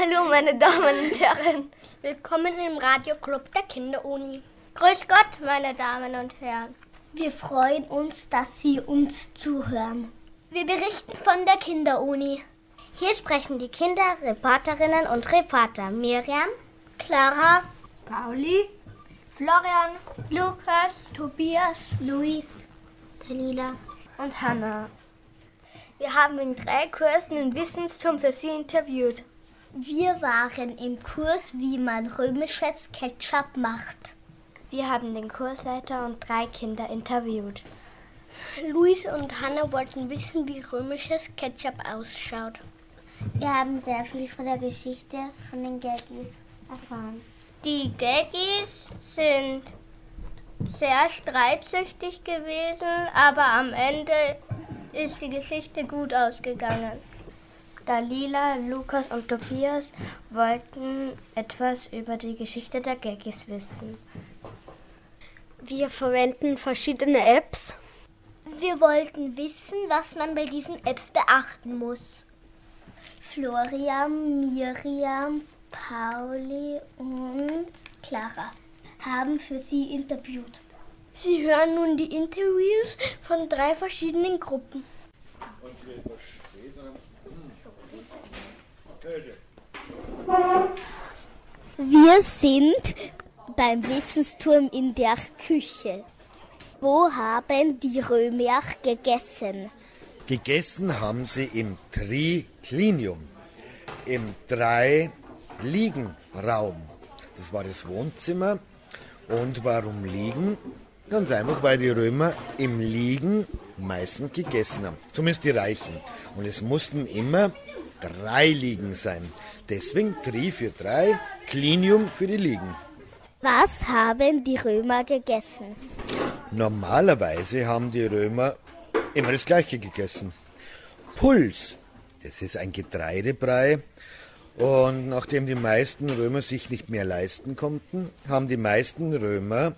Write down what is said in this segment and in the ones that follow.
Hallo, meine Damen und Herren. Willkommen im Radioclub der Kinderuni. Grüß Gott, meine Damen und Herren. Wir freuen uns, dass Sie uns zuhören. Wir berichten von der Kinderuni. Hier sprechen die Kinderreporterinnen und Reporter Miriam, Clara, Pauli, Florian, Lukas, Tobias, Luis, Dalila und Hannah. Wir haben in drei Kursen den Wissensturm für Sie interviewt. Wir waren im Kurs, wie man römisches Ketchup macht. Wir haben den Kursleiter und drei Kinder interviewt. Luis und Hannah wollten wissen, wie römisches Ketchup ausschaut. Wir haben sehr viel von der Geschichte von den Gaggis erfahren. Die Gaggis sind sehr streitsüchtig gewesen, aber am Ende ist die Geschichte gut ausgegangen. Dalila, Lukas und Tobias wollten etwas über die Geschichte der Gaggis wissen. Wir verwenden verschiedene Apps. Wir wollten wissen, was man bei diesen Apps beachten muss. Florian, Miriam, Pauli und Clara haben für Sie interviewt. Sie hören nun die Interviews von drei verschiedenen Gruppen. Wir sind beim Wissensturm in der Küche. Wo haben die Römer gegessen? Gegessen haben sie im Triclinium, im Drei-Liegen-Raum. Das war das Wohnzimmer. Und warum liegen? Ganz einfach, weil die Römer im Liegen meistens gegessen haben. Zumindest die Reichen. Und es mussten immer drei Liegen sein. Deswegen Tri für drei, Klinium für die Liegen. Was haben die Römer gegessen? Normalerweise haben die Römer immer das Gleiche gegessen. Puls, das ist ein Getreidebrei. Und nachdem die meisten Römer sich nicht mehr leisten konnten, haben die meisten Römer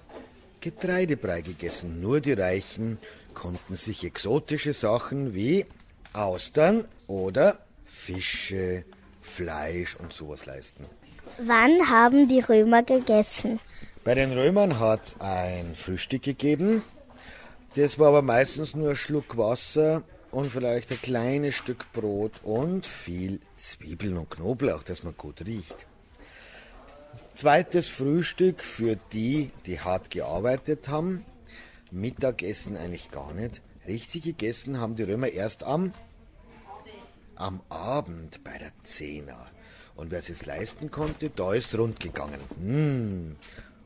Getreidebrei gegessen. Nur die Reichen konnten sich exotische Sachen wie Austern oder Fische, Fleisch und sowas leisten. Wann haben die Römer gegessen? Bei den Römern hat es ein Frühstück gegeben. Das war aber meistens nur ein Schluck Wasser und vielleicht ein kleines Stück Brot und viel Zwiebeln und Knoblauch, dass man gut riecht. Zweites Frühstück für die, die hart gearbeitet haben. Mittagessen eigentlich gar nicht. Richtig gegessen haben die Römer erst am, am Abend bei der Zehner. Und wer es jetzt leisten konnte, da ist rund gegangen. Mmh.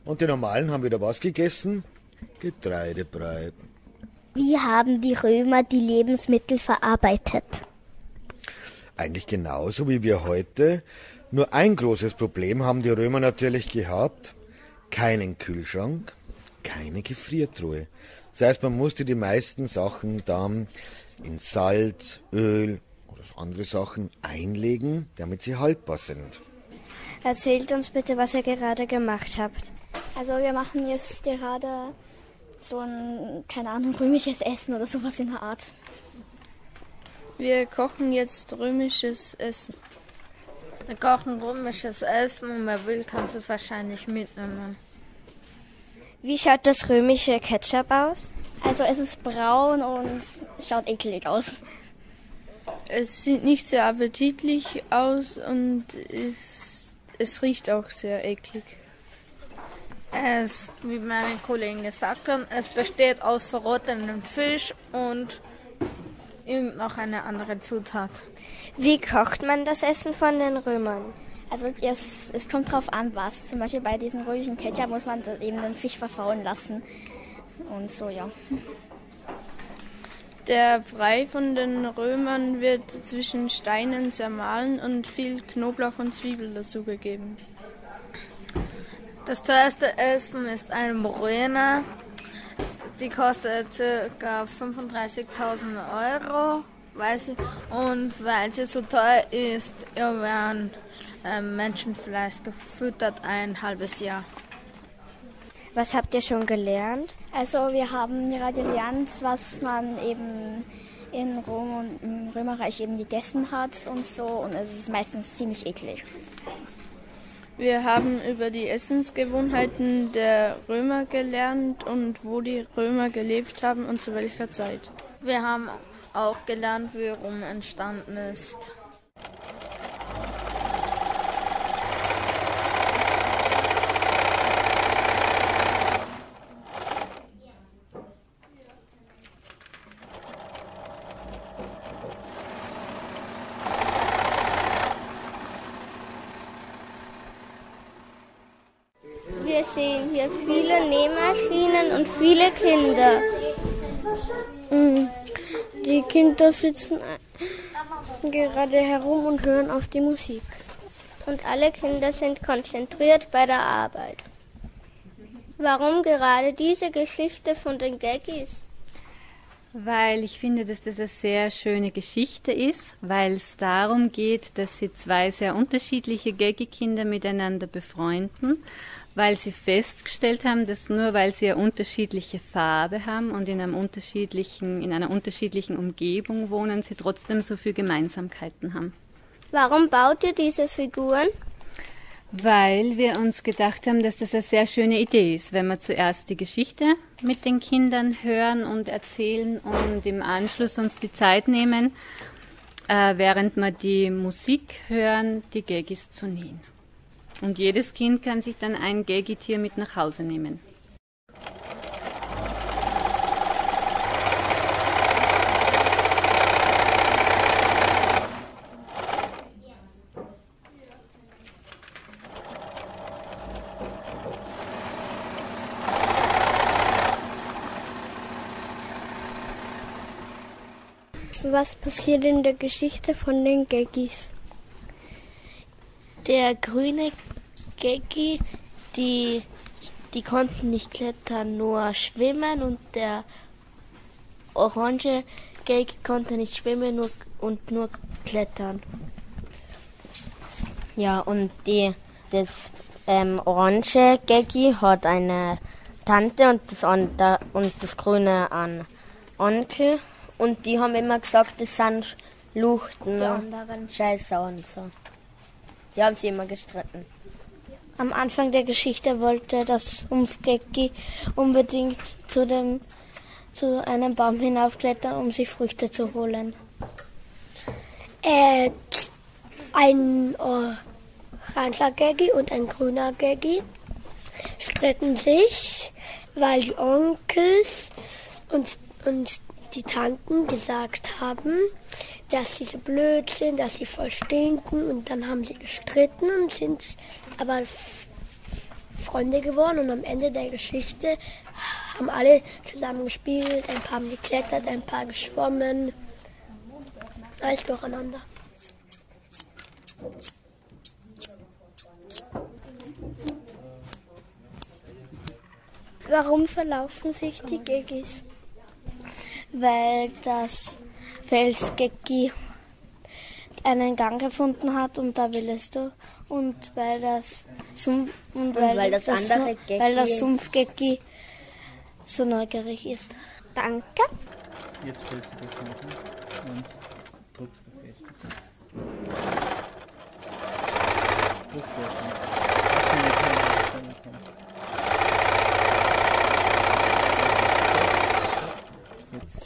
Und die Normalen haben wieder was gegessen? Getreidebrei. Wie haben die Römer die Lebensmittel verarbeitet? Eigentlich genauso wie wir heute. Nur ein großes Problem haben die Römer natürlich gehabt. Keinen Kühlschrank, keine Gefriertruhe. Das heißt, man musste die meisten Sachen dann in Salz, Öl oder andere Sachen einlegen, damit sie haltbar sind. Erzählt uns bitte, was ihr gerade gemacht habt. Also wir machen jetzt gerade so ein, keine Ahnung, römisches Essen oder sowas in der Art. Wir kochen jetzt römisches Essen. Wir kochen römisches Essen und wer will, kann es wahrscheinlich mitnehmen. Wie schaut das römische Ketchup aus? Also es ist braun und schaut eklig aus. Es sieht nicht sehr appetitlich aus und es, es riecht auch sehr eklig. Es, wie meine Kollegen gesagt haben, es besteht aus verrottetem Fisch und noch eine andere Zutat. Wie kocht man das Essen von den Römern? Also es, es kommt drauf an, was. Zum Beispiel bei diesem römischen Ketchup muss man eben den Fisch verfaulen lassen. Und so, ja. Der Brei von den Römern wird zwischen Steinen zermahlen und viel Knoblauch und Zwiebel dazugegeben. Das teuerste Essen ist eine Morena. Die kostet ca. 35.000 Euro. Und weil sie so teuer ist, werden äh, Menschenfleisch gefüttert ein halbes Jahr. Was habt ihr schon gelernt? Also wir haben gerade gelernt, was man eben in Rom und im Römerreich eben gegessen hat und so. Und es ist meistens ziemlich eklig. Wir haben über die Essensgewohnheiten der Römer gelernt und wo die Römer gelebt haben und zu welcher Zeit. Wir haben auch gelernt, wie Rom entstanden ist. Wir sehen hier viele Nähmaschinen und viele Kinder. Mm. Die Kinder sitzen gerade herum und hören auf die Musik. Und alle Kinder sind konzentriert bei der Arbeit. Warum gerade diese Geschichte von den Gaggis? Weil ich finde, dass das eine sehr schöne Geschichte ist, weil es darum geht, dass sie zwei sehr unterschiedliche Gaggi-Kinder miteinander befreunden weil sie festgestellt haben, dass nur weil sie eine unterschiedliche Farbe haben und in, einem unterschiedlichen, in einer unterschiedlichen Umgebung wohnen, sie trotzdem so viele Gemeinsamkeiten haben. Warum baut ihr diese Figuren? Weil wir uns gedacht haben, dass das eine sehr schöne Idee ist, wenn wir zuerst die Geschichte mit den Kindern hören und erzählen und im Anschluss uns die Zeit nehmen, äh, während wir die Musik hören, die Gaggis zu nähen. Und jedes Kind kann sich dann ein Gaggy-Tier mit nach Hause nehmen. Was passiert in der Geschichte von den Gaggis? Der grüne Gecki, die, die konnten nicht klettern, nur schwimmen und der orange Gecki konnte nicht schwimmen nur, und nur klettern. Ja, und die, das ähm, orange Gecki hat eine Tante und das, und das grüne an Onkel. Und die haben immer gesagt, das sind Luchten. Scheiße und so. Die haben sie immer gestritten. Am Anfang der Geschichte wollte das Umfgecki unbedingt zu, dem, zu einem Baum hinaufklettern, um sich Früchte zu holen. Äh, ein oranger Gaggi und ein grüner Gaggi stritten sich, weil die Onkels und, und die Tanten gesagt haben, dass sie so blöd sind, dass sie voll stinken und dann haben sie gestritten und sind aber Freunde geworden und am Ende der Geschichte haben alle zusammen gespielt, ein paar haben geklettert, ein paar geschwommen, alles durcheinander. Warum verlaufen sich die Gegis? Weil das Felsgecki einen Gang gefunden hat und da will es du und weil das Sumpf und, und weil, weil, das, das andere Gecki weil das Sumpfgecki so neugierig ist. Danke. Jetzt stellst du das hinten und drückst du fest. Drück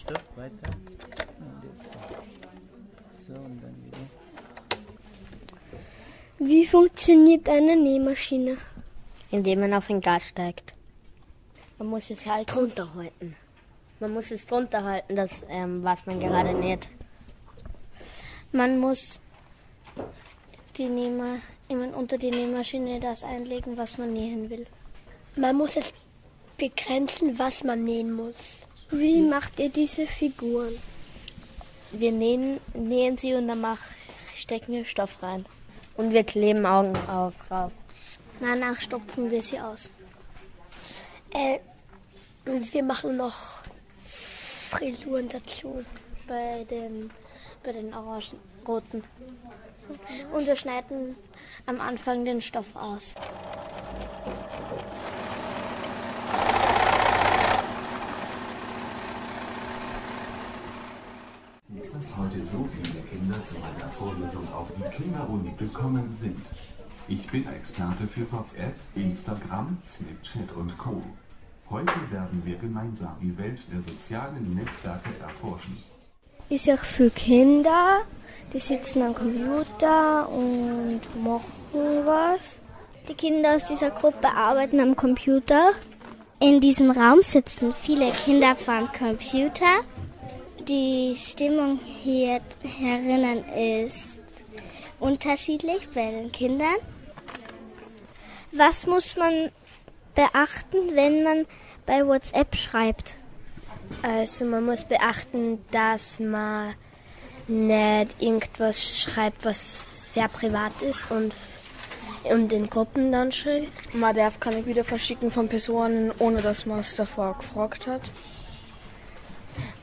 Stopp, weiter. So, und dann wieder. Wie funktioniert eine Nähmaschine? Indem man auf den Gas steigt. Man muss es halt drunter halten. Man muss es drunter halten, das, ähm, was man gerade näht. Man muss die Nähma, unter die Nähmaschine das einlegen, was man nähen will. Man muss es begrenzen, was man nähen muss. Wie macht ihr diese Figuren? Wir nähen, nähen sie und dann mach, stecken wir Stoff rein. Und wir kleben Augen auf drauf. Danach stopfen wir sie aus. Äh, wir machen noch Frisuren dazu. Bei den, bei den orangen, roten. Und wir schneiden am Anfang den Stoff aus. Dass heute so viele Kinder zu meiner Vorlesung auf die Kinderuni gekommen sind. Ich bin Experte für WhatsApp, Instagram, Snapchat und Co. Heute werden wir gemeinsam die Welt der sozialen Netzwerke erforschen. Ist ja für Kinder, die sitzen am Computer und machen was. Die Kinder aus dieser Gruppe arbeiten am Computer. In diesem Raum sitzen viele Kinder vom Computer. Die Stimmung hier herinnen ist unterschiedlich bei den Kindern. Was muss man beachten, wenn man bei WhatsApp schreibt? Also man muss beachten, dass man nicht irgendwas schreibt, was sehr privat ist und um den Gruppen dann schreibt. Man darf keine wieder verschicken von Personen, ohne dass man es davor gefragt hat.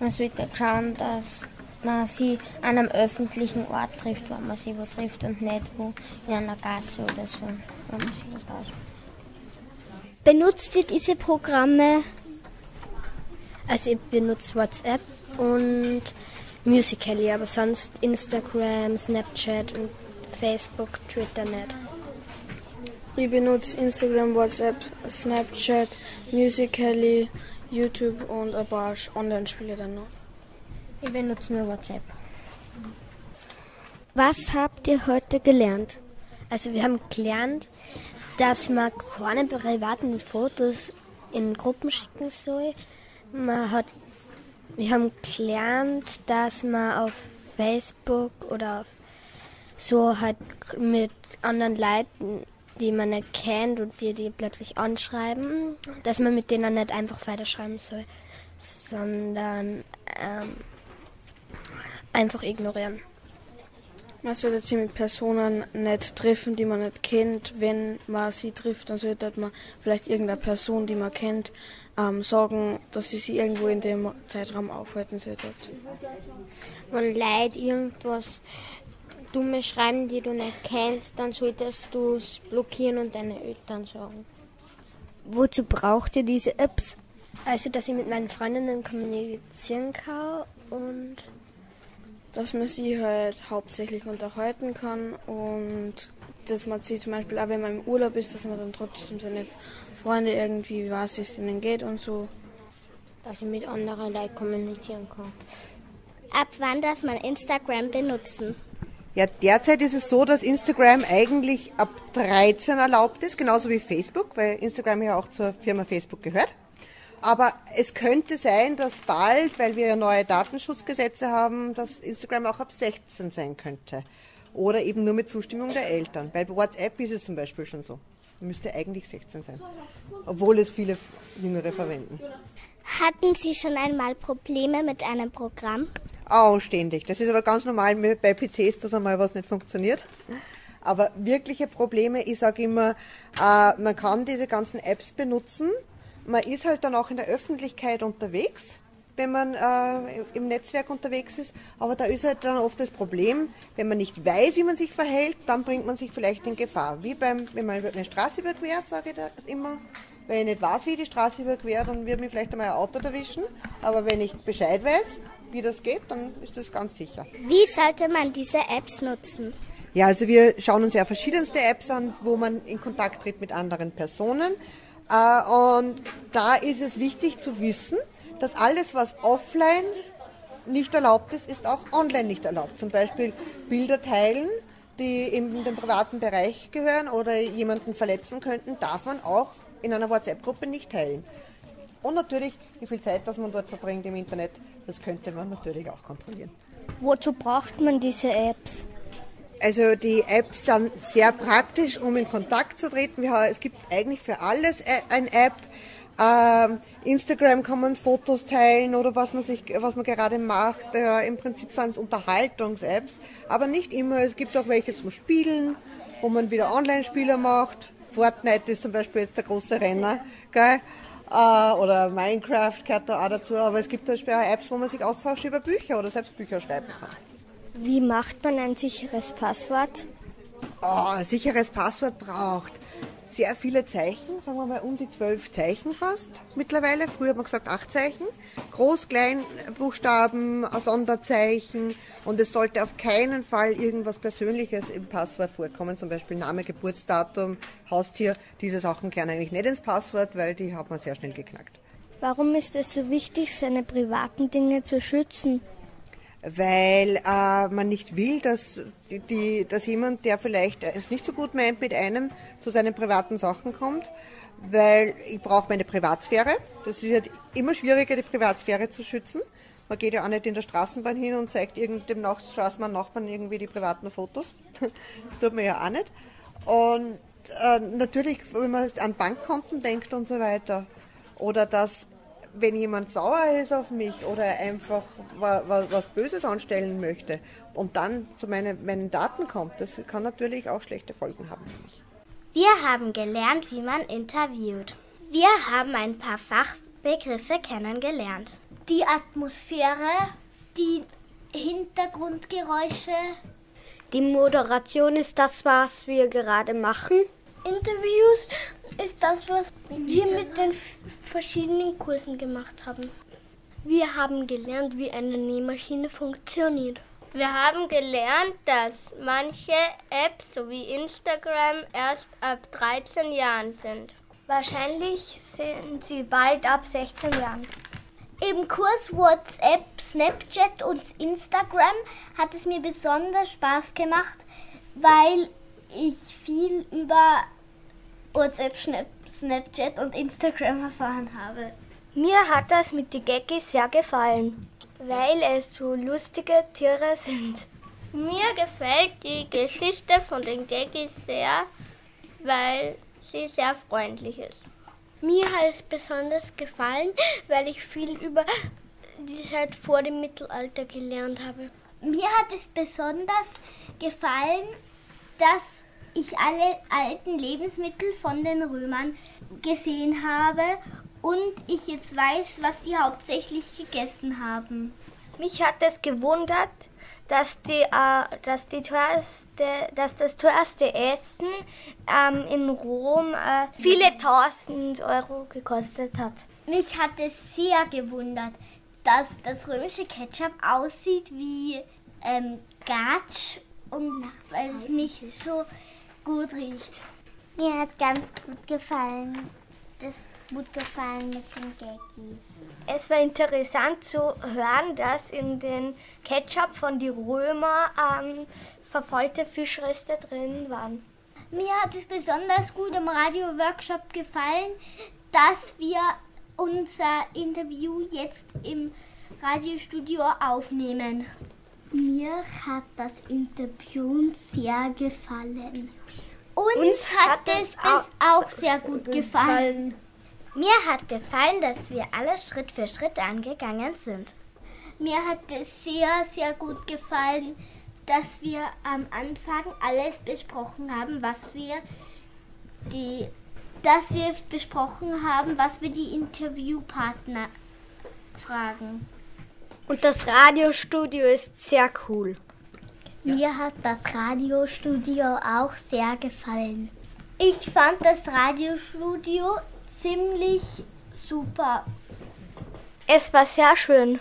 Man sollte schauen, dass man sie an einem öffentlichen Ort trifft, wenn man sie wo trifft und nicht wo in einer Gasse oder so, wenn man sie was aus. Benutzt ihr diese Programme? Also ich benutze WhatsApp und Musical.ly, aber sonst Instagram, Snapchat und Facebook, Twitter nicht. Ich benutze Instagram, WhatsApp, Snapchat, Musical.ly, YouTube und ein paar Online-Spiele dann noch. Ich benutze nur WhatsApp. Was habt ihr heute gelernt? Also wir haben gelernt, dass man keine privaten Fotos in Gruppen schicken soll. Man hat, wir haben gelernt, dass man auf Facebook oder auf so halt mit anderen Leuten, die man nicht kennt und die die plötzlich anschreiben, dass man mit denen nicht einfach weiterschreiben soll, sondern ähm, einfach ignorieren. Man sollte sich mit Personen nicht treffen, die man nicht kennt. Wenn man sie trifft, dann sollte man vielleicht irgendeiner Person, die man kennt, ähm, sagen, dass sie sich irgendwo in dem Zeitraum aufhalten sollte. Wenn Leute irgendwas Dummes schreiben, die du nicht kennst, dann solltest du es blockieren und deine Eltern sagen. Wozu braucht ihr diese Apps? Also, dass ich mit meinen Freundinnen kommunizieren kann und dass man sie halt hauptsächlich unterhalten kann und dass man sie zum Beispiel auch wenn man im Urlaub ist, dass man dann trotzdem seine Freunde irgendwie weiß, wie es ihnen geht und so. Dass ich mit anderen Leuten kommunizieren kann. Ab wann darf man Instagram benutzen? Ja, derzeit ist es so, dass Instagram eigentlich ab 13 erlaubt ist, genauso wie Facebook, weil Instagram ja auch zur Firma Facebook gehört. Aber es könnte sein, dass bald, weil wir ja neue Datenschutzgesetze haben, dass Instagram auch ab 16 sein könnte. Oder eben nur mit Zustimmung der Eltern. Bei WhatsApp ist es zum Beispiel schon so. Müsste eigentlich 16 sein. Obwohl es viele Jüngere verwenden. Hatten Sie schon einmal Probleme mit einem Programm? Auch ständig. Das ist aber ganz normal bei PCs, dass einmal was nicht funktioniert. Aber wirkliche Probleme, ich sage immer, äh, man kann diese ganzen Apps benutzen, man ist halt dann auch in der Öffentlichkeit unterwegs, wenn man äh, im Netzwerk unterwegs ist. Aber da ist halt dann oft das Problem, wenn man nicht weiß, wie man sich verhält, dann bringt man sich vielleicht in Gefahr. Wie beim, wenn man eine Straße überquert, sage ich da immer. Wenn ich nicht weiß, wie ich die Straße überquert, dann wird mich vielleicht einmal ein Auto erwischen. Aber wenn ich Bescheid weiß, wie das geht, dann ist das ganz sicher. Wie sollte man diese Apps nutzen? Ja, also wir schauen uns ja verschiedenste Apps an, wo man in Kontakt tritt mit anderen Personen. Äh, und da ist es wichtig zu wissen, dass alles, was offline nicht erlaubt ist, ist auch online nicht erlaubt. Zum Beispiel Bilder teilen, die in den privaten Bereich gehören oder jemanden verletzen könnten, darf man auch in einer WhatsApp-Gruppe nicht teilen. Und natürlich, wie viel Zeit das man dort verbringt im Internet, das könnte man natürlich auch kontrollieren. Wozu braucht man diese Apps? Also die Apps sind sehr praktisch, um in Kontakt zu treten. Es gibt eigentlich für alles eine App. Ähm, Instagram kann man Fotos teilen oder was man sich, was man gerade macht. Im Prinzip sind es Unterhaltungs-Apps, aber nicht immer. Es gibt auch welche zum Spielen, wo man wieder Online-Spieler macht. Fortnite ist zum Beispiel jetzt der große Renner, gell? Äh, oder Minecraft gehört da auch dazu. Aber es gibt zum Beispiel auch Apps, wo man sich austauscht über Bücher oder selbst Bücher schreiben kann. Wie macht man ein sicheres Passwort? Oh, ein sicheres Passwort braucht sehr viele Zeichen, sagen wir mal um die zwölf Zeichen fast mittlerweile. Früher hat man gesagt acht Zeichen. Groß, Klein, Buchstaben, Sonderzeichen und es sollte auf keinen Fall irgendwas Persönliches im Passwort vorkommen, zum Beispiel Name, Geburtsdatum, Haustier. Diese Sachen kehren eigentlich nicht ins Passwort, weil die hat man sehr schnell geknackt. Warum ist es so wichtig, seine privaten Dinge zu schützen? Weil äh, man nicht will, dass, die, die, dass jemand, der vielleicht es nicht so gut meint mit einem, zu seinen privaten Sachen kommt, weil ich brauche meine Privatsphäre. Das wird immer schwieriger, die Privatsphäre zu schützen. Man geht ja auch nicht in der Straßenbahn hin und zeigt irgendeinem Nach Straßenbahn Nachbarn irgendwie die privaten Fotos. Das tut man ja auch nicht. Und äh, natürlich, wenn man an Bankkonten denkt und so weiter, oder dass wenn jemand sauer ist auf mich oder einfach was Böses anstellen möchte und dann zu meine, meinen Daten kommt, das kann natürlich auch schlechte Folgen haben für mich. Wir haben gelernt, wie man interviewt. Wir haben ein paar Fachbegriffe kennengelernt. Die Atmosphäre, die Hintergrundgeräusche. Die Moderation ist das, was wir gerade machen. Interviews ist das, was wir mit den verschiedenen Kursen gemacht haben. Wir haben gelernt, wie eine Nähmaschine funktioniert. Wir haben gelernt, dass manche Apps sowie Instagram erst ab 13 Jahren sind. Wahrscheinlich sind sie bald ab 16 Jahren. Im Kurs WhatsApp, Snapchat und Instagram hat es mir besonders Spaß gemacht, weil ich viel über WhatsApp, Snapchat und Instagram erfahren habe. Mir hat das mit den Geckis sehr gefallen, weil es so lustige Tiere sind. Mir gefällt die Geschichte von den Geckis sehr, weil sie sehr freundlich ist. Mir hat es besonders gefallen, weil ich viel über die Zeit vor dem Mittelalter gelernt habe. Mir hat es besonders gefallen, dass ich alle alten Lebensmittel von den Römern gesehen habe und ich jetzt weiß, was sie hauptsächlich gegessen haben. Mich hat es gewundert, dass, die, äh, dass, die teuerste, dass das teuerste Essen ähm, in Rom äh, viele tausend Euro gekostet hat. Mich hat es sehr gewundert, dass das römische Ketchup aussieht wie ähm, Gatsch und weil es nicht so gut riecht. Mir hat ganz gut gefallen. Das gut gefallen mit den Gaggis. Es war interessant zu hören, dass in den Ketchup von den Römer ähm, verfaulte Fischreste drin waren. Mir hat es besonders gut im Radio-Workshop gefallen, dass wir unser Interview jetzt im Radiostudio aufnehmen. Mir hat das Interview sehr gefallen. Uns, Uns hat, hat es auch, auch sehr gut gefallen. gefallen. Mir hat gefallen, dass wir alles Schritt für Schritt angegangen sind. Mir hat es sehr, sehr gut gefallen, dass wir am Anfang alles besprochen haben, was wir die dass wir besprochen haben, was wir die Interviewpartner fragen. Und das Radiostudio ist sehr cool. Mir hat das Radiostudio auch sehr gefallen. Ich fand das Radiostudio ziemlich super. Es war sehr schön.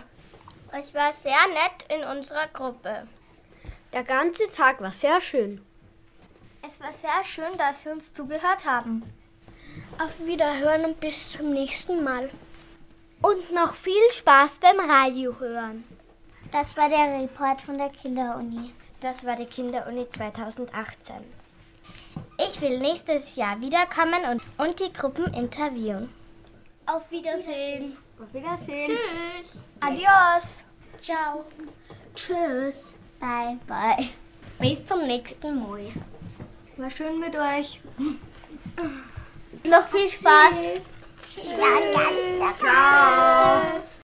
Es war sehr nett in unserer Gruppe. Der ganze Tag war sehr schön. Es war sehr schön, dass Sie uns zugehört haben. Auf Wiederhören und bis zum nächsten Mal. Und noch viel Spaß beim Radio hören. Das war der Report von der Kinderuni. Das war die Kinderuni 2018. Ich will nächstes Jahr wiederkommen und, und die Gruppen interviewen. Auf Wiedersehen. Auf Wiedersehen. Tschüss. Adios. Ciao. Tschüss. Bye, bye. Bis zum nächsten Mal. War schön mit euch. Noch viel Spaß. Tschüss. Ganz Ciao.